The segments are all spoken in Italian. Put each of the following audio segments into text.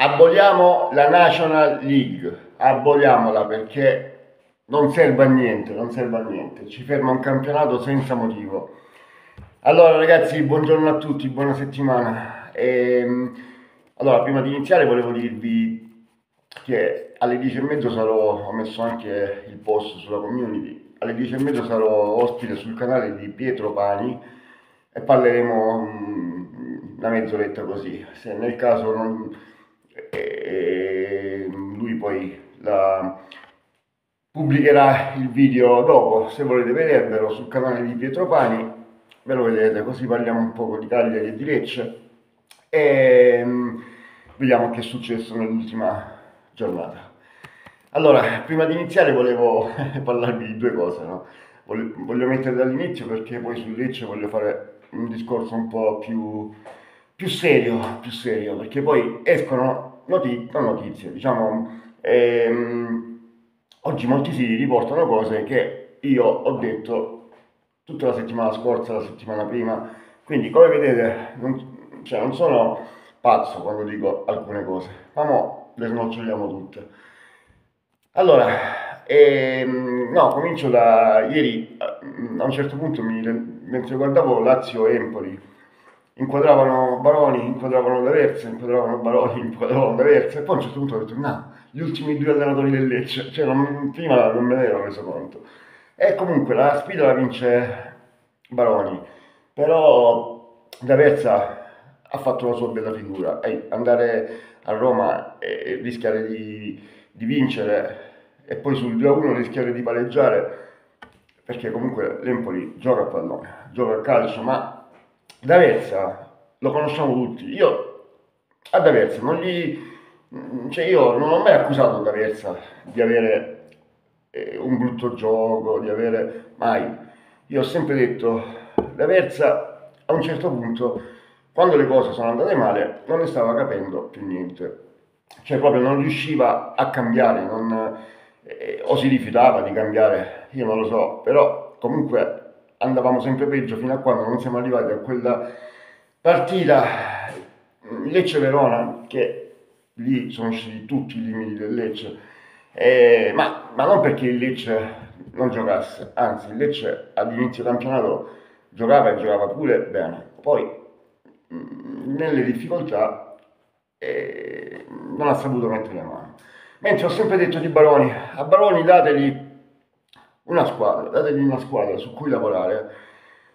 aboliamo la National League, aboliamola perché non serve a niente, non serve a niente, ci ferma un campionato senza motivo. Allora ragazzi, buongiorno a tutti, buona settimana. E, ehm, allora, prima di iniziare volevo dirvi che alle 10.30 sarò, ho messo anche il post sulla community, alle 10.30 sarò ospite sul canale di Pietro Pani e parleremo mm, una mezz'oretta così. Se nel caso non, e lui poi la, pubblicherà il video dopo, se volete vedervelo sul canale di Pietro Pani, ve lo vedete, così parliamo un po' di Cagliari e di Lecce e vediamo che è successo nell'ultima giornata. Allora, prima di iniziare volevo parlarvi di due cose, no? voglio mettere dall'inizio perché poi su Lecce voglio fare un discorso un po' più, più serio, più serio, perché poi escono notizie, non notizie, diciamo, ehm, oggi molti siti riportano cose che io ho detto tutta la settimana scorsa, la settimana prima, quindi come vedete non, cioè, non sono pazzo quando dico alcune cose, ma mo le snoccioliamo tutte. Allora, ehm, no, comincio da ieri, a un certo punto mi, mentre guardavo Lazio-Empoli, inquadravano Baroni, inquadravano D'Aversa, inquadravano Baroni, inquadravano D'Aversa e poi a un certo punto ho detto no, gli ultimi due allenatori del Lecce, cioè non, prima non me ne ero reso conto. E comunque la sfida la vince Baroni, però D'Aversa ha fatto la sua bella figura. E andare a Roma e rischiare di, di vincere e poi sul 2-1 rischiare di pareggiare perché comunque l'Empoli gioca a pallone, gioca a calcio, ma D'Aversa lo conosciamo tutti. Io a D'Aversa non gli. Cioè io non ho mai accusato D'Aversa di avere eh, un brutto gioco, di avere. mai. Io ho sempre detto, D'Aversa a un certo punto, quando le cose sono andate male, non ne stava capendo più niente. Cioè proprio non riusciva a cambiare, non, eh, o si rifiutava di cambiare, io non lo so, però comunque andavamo sempre peggio fino a quando non siamo arrivati a quella partita. Lecce-Verona che lì sono usciti tutti i limiti del Lecce. Eh, ma, ma, non perché il Lecce non giocasse anzi il Lecce all'inizio campionato giocava e giocava pure bene. Poi mh, nelle difficoltà eh, non ha saputo mettere le mani. Mentre ho sempre detto di Baroni a Baroni dategli una squadra, dategli una squadra su cui lavorare.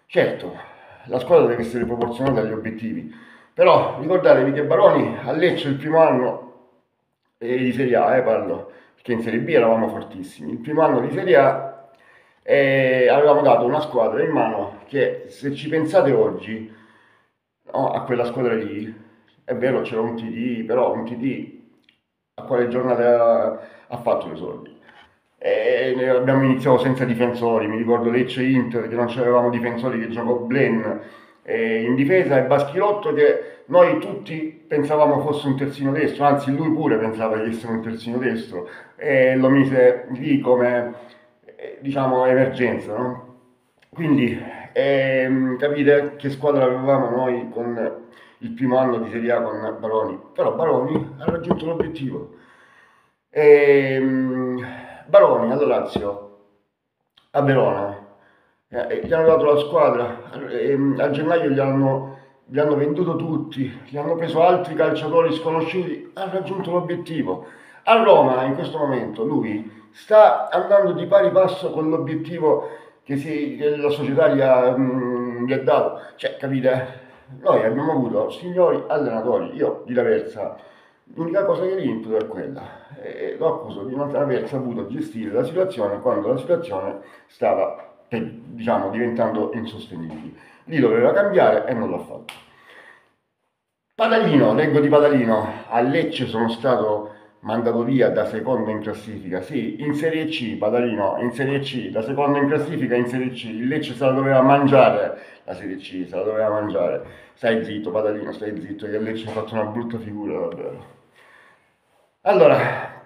Certo, la squadra deve essere proporzionata agli obiettivi, però ricordatevi che Baroni a Lecce il primo anno eh, di Serie A, eh, parlo, perché in Serie B eravamo fortissimi, il primo anno di Serie A eh, avevamo dato una squadra in mano che se ci pensate oggi no, a quella squadra lì, è vero c'era un TD, però un TD a quale giornata ha fatto i soldi? E abbiamo iniziato senza difensori, mi ricordo Lecce Inter che non avevamo difensori che giocò Blen in difesa e Baschirotto che noi tutti pensavamo fosse un terzino destro, anzi lui pure pensava di essere un terzino destro e lo mise lì come diciamo emergenza, no? Quindi ehm, capite che squadra avevamo noi con il primo anno di Serie A con Baroni, però Baroni ha raggiunto l'obiettivo. E, ehm, Baroni allo Lazio, a Verona, eh, gli hanno dato la squadra, eh, a gennaio gli hanno, gli hanno venduto tutti, gli hanno preso altri calciatori sconosciuti, ha raggiunto l'obiettivo. A Roma in questo momento lui sta andando di pari passo con l'obiettivo che, si, che la società gli ha, mh, mm, gli ha dato. Cioè, capite? Noi abbiamo avuto signori allenatori, io di D'Aversa L'unica cosa che imputo è quella, e lo accuso di non aver saputo gestire la situazione quando la situazione stava, diciamo, diventando insostenibile. Lì doveva cambiare e non l'ha fatto. Padalino, leggo di Padalino, a Lecce sono stato mandato via da secondo in classifica, sì, in Serie C, Padalino, in Serie C, da secondo in classifica in Serie C, il Lecce se la doveva mangiare, la Serie C se la doveva mangiare, stai zitto Padalino, stai zitto, che il Lecce ha fatto una brutta figura davvero. Allora,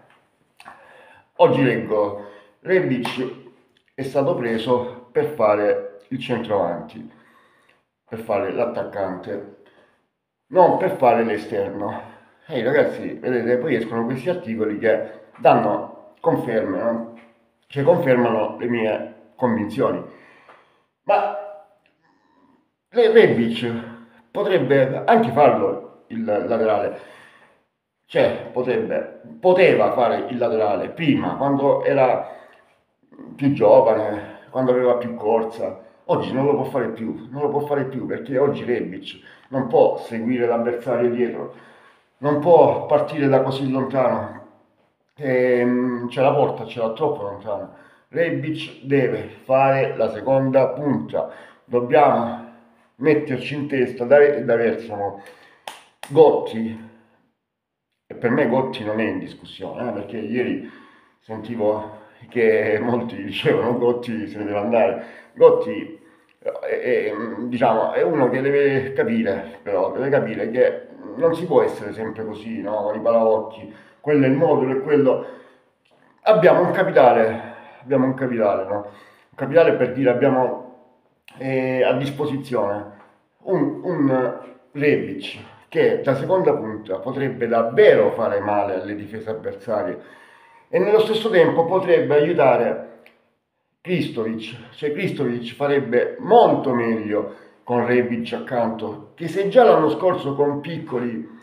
oggi leggo, Rebic è stato preso per fare il centravanti, per fare l'attaccante, non per fare l'esterno. Ehi ragazzi, vedete, poi escono questi articoli che danno conferme, no? che confermano le mie convinzioni. Ma Rebic potrebbe anche farlo il laterale, cioè potrebbe, poteva fare il laterale prima, quando era più giovane, quando aveva più corsa. Oggi non lo può fare più, non lo può fare più perché oggi Rebic non può seguire l'avversario dietro, non può partire da così lontano. E, ehm, c'è la porta, ce l'ha troppo lontana. Rebic deve fare la seconda punta. Dobbiamo metterci in testa da, da verso Gotti. Per me Gotti non è in discussione, eh, perché ieri sentivo che molti dicevano Gotti se ne deve andare. Gotti è, è, diciamo, è uno che deve capire, però, deve capire che non si può essere sempre così, no? con i palaocchi, quello è il modulo e quello... Abbiamo un capitale, abbiamo un capitale, no? Un capitale per dire abbiamo eh, a disposizione un, un Rebic che da seconda punta potrebbe davvero fare male alle difese avversarie e nello stesso tempo potrebbe aiutare Kristovic, cioè Kristovic farebbe molto meglio con Rebic accanto, che se già l'anno scorso con piccoli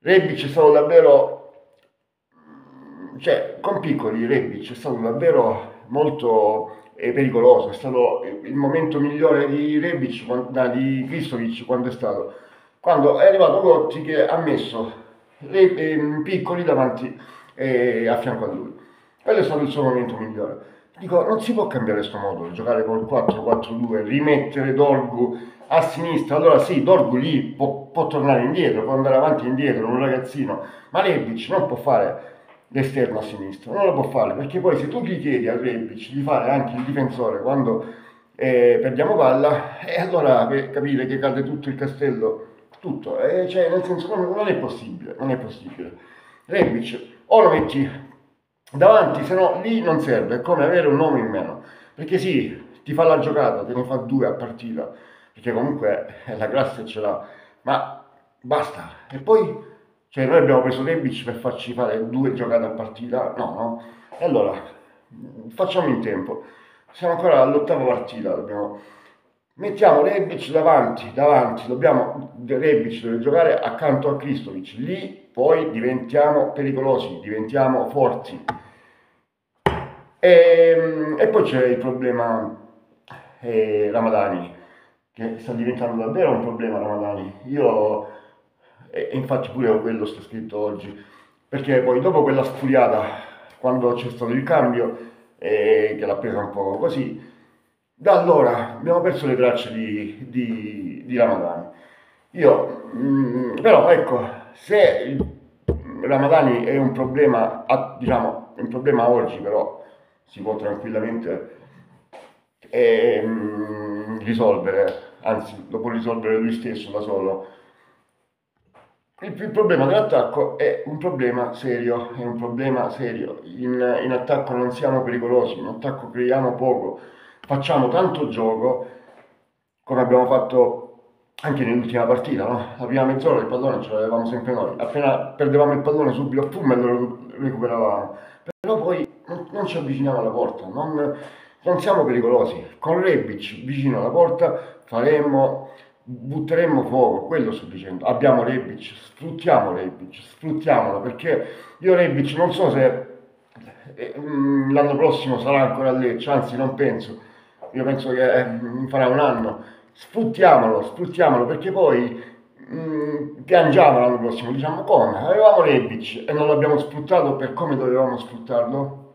Rebic è stato davvero, cioè con piccoli Rebic è stato davvero molto eh, pericoloso, è stato il momento migliore di Rebic, di Kristovic quando è stato, quando è arrivato Gotti che ha messo Re, piccoli davanti e a fianco a lui. Quello è stato il suo momento migliore. Dico, non si può cambiare questo modo, giocare col 4-4-2, rimettere Dorgu a sinistra. Allora sì, Dorgu lì può, può, tornare indietro, può andare avanti e indietro, un ragazzino, ma Rebic non può fare l'esterno a sinistra, non lo può fare, perché poi se tu gli chiedi a Rebic di fare anche il difensore quando eh, perdiamo palla, e eh, allora per capire che cade tutto il castello, tutto, eh, cioè nel senso non, non è possibile, non è possibile. Rebic o lo metti davanti, se no lì non serve, è come avere un nome in meno, perché sì, ti fa la giocata, te ne fa due a partita, perché comunque la classe ce l'ha, ma basta. E poi, cioè noi abbiamo preso Rebic per farci fare due giocate a partita, no, no? E allora, facciamo in tempo, siamo ancora all'ottava partita, dobbiamo Mettiamo Rebic davanti, davanti, dobbiamo, Rebic deve giocare accanto a Kristovic, lì poi diventiamo pericolosi, diventiamo forti. E, ehm, e poi c'è il problema eh, Ramadani, che sta diventando davvero un problema Ramadani. Io, e, infatti pure quello sta scritto oggi, perché poi dopo quella sfuriata, quando c'è stato il cambio, eh, che l'ha presa un po' così, da allora abbiamo perso le tracce di, di, di Ramadani. Io, mh, mm, però ecco, se Ramadani è un problema, diciamo, un problema oggi, però si può tranquillamente eh, mh, risolvere, anzi lo può risolvere lui stesso da solo. Il, il, problema dell'attacco è un problema serio, è un problema serio. In, in attacco non siamo pericolosi, in attacco creiamo poco facciamo tanto gioco come abbiamo fatto anche nell'ultima partita, no? La prima mezz'ora il pallone ce l'avevamo sempre noi, appena perdevamo il pallone subito pum e lo recuperavamo, però poi non, non ci avviciniamo alla porta, non, non siamo pericolosi. Con Rebic vicino alla porta faremmo, butteremmo fuoco, quello sto dicendo. Abbiamo Rebic, sfruttiamo Rebic, sfruttiamolo perché io Rebic non so se eh, mm, l'anno prossimo sarà ancora a Lecce, anzi non penso io penso che eh, farà un anno, sfruttiamolo, sfruttiamolo perché poi mh, mm, piangiamo l'anno prossimo, diciamo come? Avevamo Rebic e non l'abbiamo sfruttato per come dovevamo sfruttarlo?